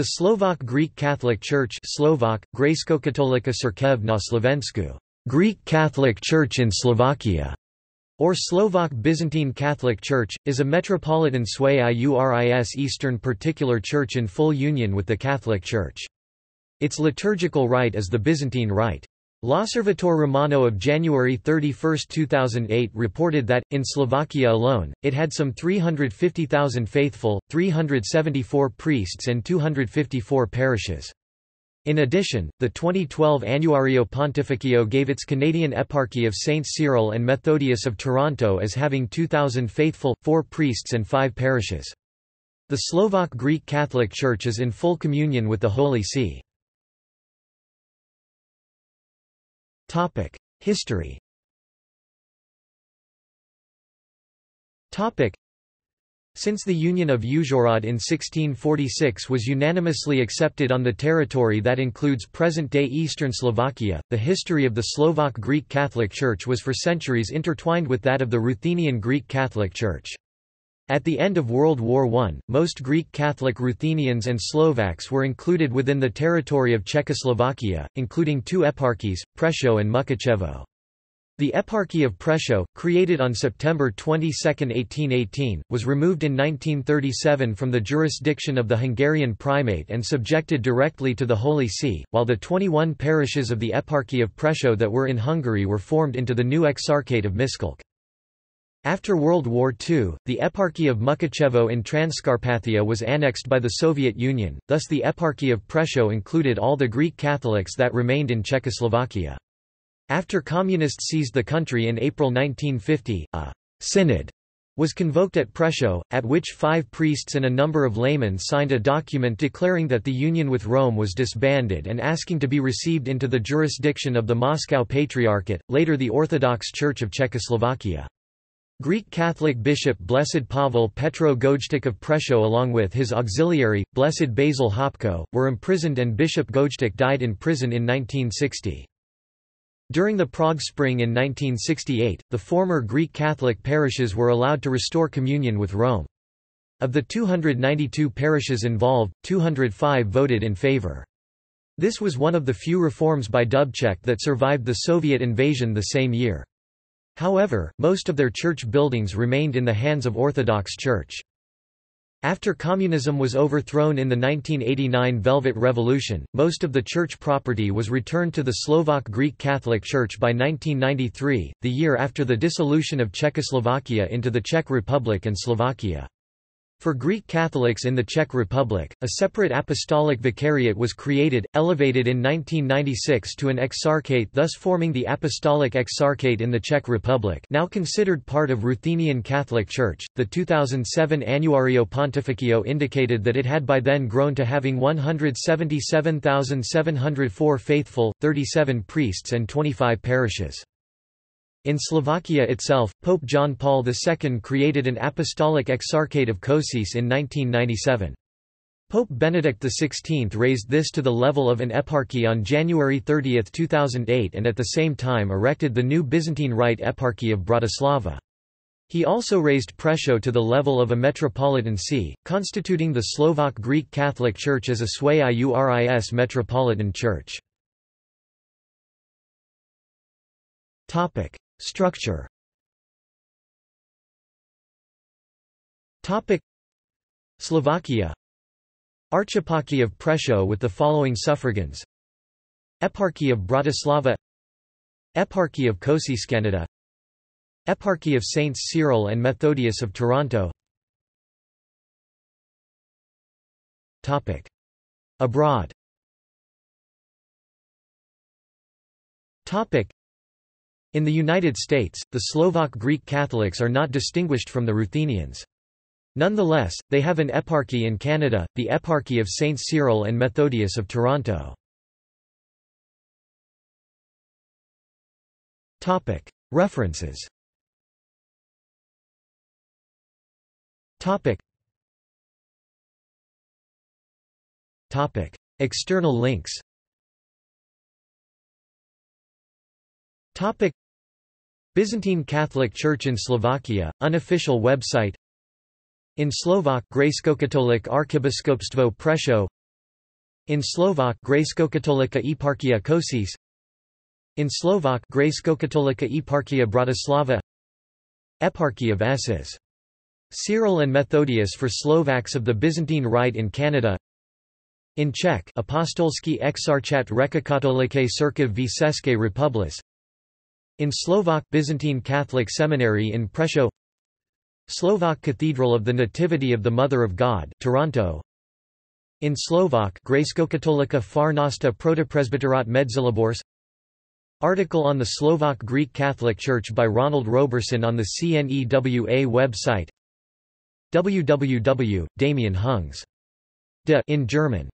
The Slovak Greek Catholic Church Slovak, Cirkev na Slovensku, Greek Catholic Church in Slovakia, or Slovak Byzantine Catholic Church, is a metropolitan Sui Iuris Eastern particular church in full union with the Catholic Church. Its liturgical rite is the Byzantine Rite. L'Osservatore Romano of January 31, 2008 reported that, in Slovakia alone, it had some 350,000 faithful, 374 priests and 254 parishes. In addition, the 2012 Annuario Pontificio gave its Canadian Eparchy of St. Cyril and Methodius of Toronto as having 2,000 faithful, 4 priests and 5 parishes. The Slovak Greek Catholic Church is in full communion with the Holy See. History. Since the Union of Uzhhorod in 1646 was unanimously accepted on the territory that includes present-day eastern Slovakia, the history of the Slovak Greek Catholic Church was for centuries intertwined with that of the Ruthenian Greek Catholic Church. At the end of World War I, most Greek Catholic Ruthenians and Slovaks were included within the territory of Czechoslovakia, including two eparchies, Prešov and Mukachevo. The Eparchy of Prešov, created on September 22, 1818, was removed in 1937 from the jurisdiction of the Hungarian Primate and subjected directly to the Holy See, while the 21 parishes of the Eparchy of Prešov that were in Hungary were formed into the new Exarchate of Miskolc. After World War II, the Eparchy of Mukachevo in Transcarpathia was annexed by the Soviet Union, thus the Eparchy of Prešov included all the Greek Catholics that remained in Czechoslovakia. After Communists seized the country in April 1950, a «synod» was convoked at Prešov, at which five priests and a number of laymen signed a document declaring that the union with Rome was disbanded and asking to be received into the jurisdiction of the Moscow Patriarchate, later the Orthodox Church of Czechoslovakia. Greek Catholic Bishop Blessed Pavel Petro Gojdič of Prešov along with his auxiliary, Blessed Basil Hopko, were imprisoned and Bishop Gojdič died in prison in 1960. During the Prague Spring in 1968, the former Greek Catholic parishes were allowed to restore communion with Rome. Of the 292 parishes involved, 205 voted in favor. This was one of the few reforms by Dubček that survived the Soviet invasion the same year. However, most of their church buildings remained in the hands of Orthodox Church. After communism was overthrown in the 1989 Velvet Revolution, most of the church property was returned to the Slovak Greek Catholic Church by 1993, the year after the dissolution of Czechoslovakia into the Czech Republic and Slovakia. For Greek Catholics in the Czech Republic, a separate apostolic vicariate was created, elevated in 1996 to an exarchate thus forming the Apostolic Exarchate in the Czech Republic now considered part of Ruthenian Catholic Church. The 2007 Annuario Pontificio indicated that it had by then grown to having 177,704 faithful, 37 priests and 25 parishes. In Slovakia itself, Pope John Paul II created an apostolic exarchate of Košice in 1997. Pope Benedict XVI raised this to the level of an eparchy on January 30, 2008 and at the same time erected the new Byzantine Rite Eparchy of Bratislava. He also raised Prešov to the level of a metropolitan see, constituting the Slovak Greek Catholic Church as a Sui Iuris metropolitan church. Structure. Slovakia. Archeparchy of Prešov with the following suffragans. Eparchy of Bratislava. Eparchy of Košice Canada. Eparchy of Saints Cyril and Methodius of Toronto. Abroad in the United States, the Slovak Greek Catholics are not distinguished from the Ruthenians. Nonetheless, they have an eparchy in Canada, the Eparchy of St. Cyril and Methodius of Toronto. References External links Byzantine Catholic Church in Slovakia, unofficial website. In Slovak Grecko-Katolic Archibiskuppstvo Prešov. In Slovak Grecko-Katolika Eparchia Košice In Slovak Grecko-Katolika Eparchia Bratislava. Eparchy of Ss. Cyril and Methodius for Slovaks of the Byzantine Rite in Canada. In Czech Apostolský exarchat Rekakatolike Cirkev v České republice In Slovak Byzantine Catholic Seminary in Prešov Slovak Cathedral of the Nativity of the Mother of God Toronto In Slovak Grecko-Katolika Farnosta Protopresbyterat Medziliborsk Article on the Slovak Greek Catholic Church by Ronald Roberson on the CNEWA website www. Damian Hungs. De in German